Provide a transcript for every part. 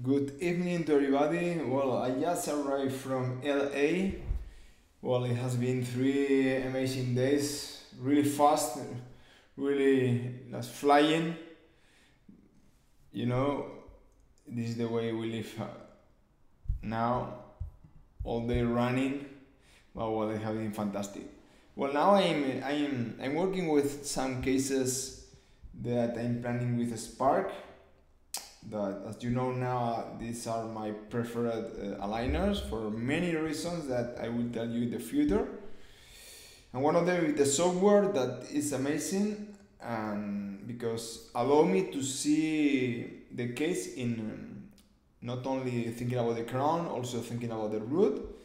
Good evening to everybody. Well, I just arrived from LA. Well, it has been three amazing days, really fast, really that's flying. You know, this is the way we live uh, now, all day running. But well, it has been fantastic. Well, now I'm I'm I'm working with some cases that I'm planning with Spark that as you know now these are my preferred uh, aligners for many reasons that I will tell you in the future. And one of them is the software that is amazing and because allow me to see the case in um, not only thinking about the crown also thinking about the root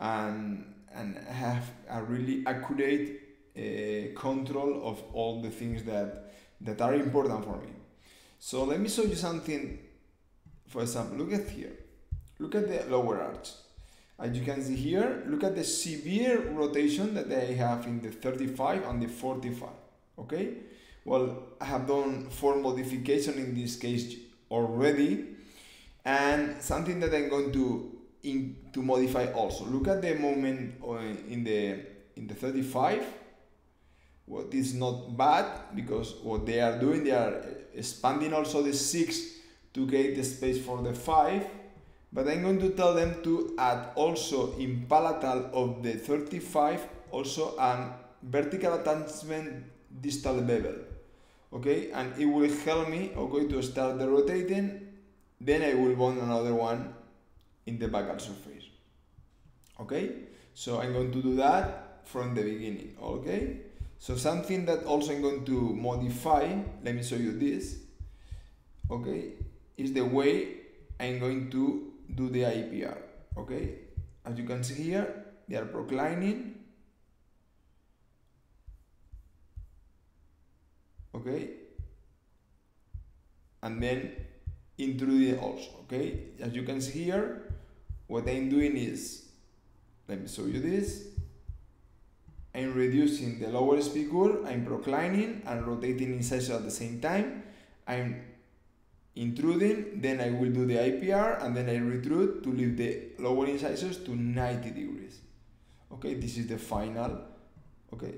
and and have a really accurate uh, control of all the things that that are important for me so let me show you something. For example, look at here. Look at the lower arch. As you can see here, look at the severe rotation that I have in the 35 and the 45. Okay? Well, I have done four modification in this case already. And something that I'm going to in, to modify also. Look at the moment uh, in the in the 35 what is not bad because what they are doing they are expanding also the 6 to get the space for the 5 but I'm going to tell them to add also in palatal of the 35 also an vertical attachment distal bevel okay? And it will help me okay to start the rotating. Then I will bond another one in the buccal surface okay? So I'm going to do that from the beginning okay so something that also I'm going to modify, let me show you this, okay, is the way I'm going to do the IPR, okay? As you can see here, they are proclining, okay? And then intruding also, okay? As you can see here, what I'm doing is, let me show you this, I'm reducing the lower spicule, I'm proclining and rotating incisors at the same time. I'm intruding, then I will do the IPR and then I retrude to leave the lower incisors to 90 degrees. Okay, this is the final. Okay,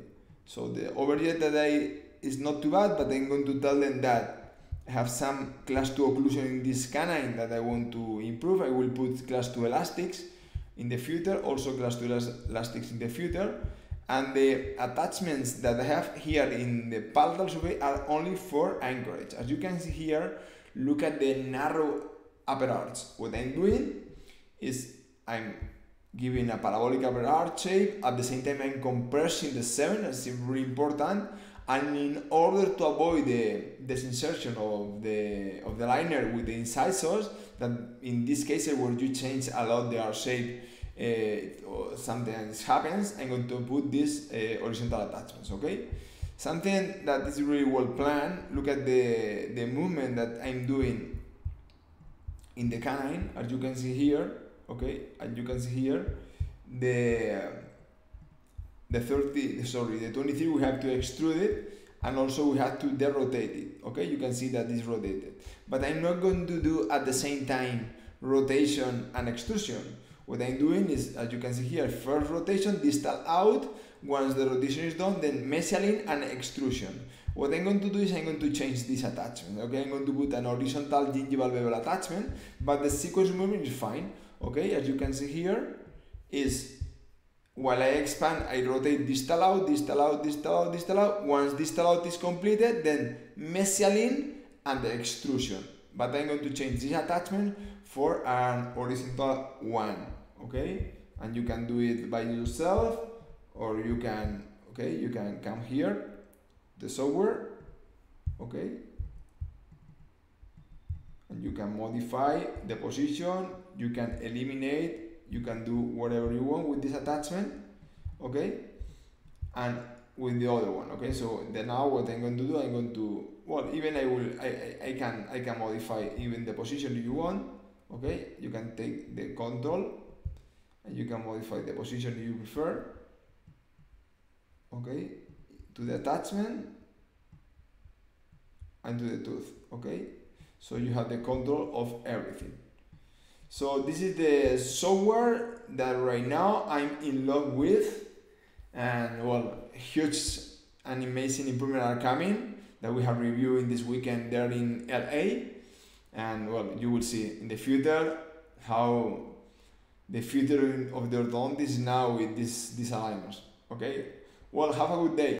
so the overjet that I is not too bad, but I'm going to tell them that I have some class 2 occlusion in this canine that I want to improve. I will put class 2 elastics in the future, also class 2 elastics in the future and the attachments that I have here in the palatal surface are only for anchorage. As you can see here, look at the narrow upper arch. What I'm doing is I'm giving a parabolic upper arch shape, at the same time I'm compressing the 7, that's really important, and in order to avoid the disinsertion of the, of the liner with the incisors, that in this case where you change a lot the arch shape, uh, something happens, I'm going to put these uh, horizontal attachments, okay? Something that is really well planned, look at the, the movement that I'm doing in the canine, as you can see here, okay, as you can see here, the, the 30, sorry, the 23 we have to extrude it, and also we have to derotate it, okay, you can see that it's rotated. But I'm not going to do at the same time rotation and extrusion what I'm doing is, as you can see here, first rotation, distal out. Once the rotation is done, then mesial and extrusion. What I'm going to do is I'm going to change this attachment. Okay, I'm going to put an horizontal gingival bevel attachment, but the sequence movement is fine. Okay, as you can see here, is while I expand, I rotate distal out, distal out, distal out, distal out. Once distal out is completed, then mesial in and the extrusion. But I'm going to change this attachment for an horizontal one okay? And you can do it by yourself or you can okay you can come here the software okay? And you can modify the position you can eliminate you can do whatever you want with this attachment okay? And with the other one okay? So then now what i'm going to do i'm going to well even i will i i, I can i can modify even the position you want okay? You can take the control and you can modify the position you prefer. Okay? To the attachment. And to the tooth. Okay? So you have the control of everything. So this is the software that right now I'm in love with, and well, huge and amazing improvement are coming that we have reviewed in this weekend there in LA, and well, you will see in the future how the future of the orthodontist is now with these these aligners. Okay, well, have a good day.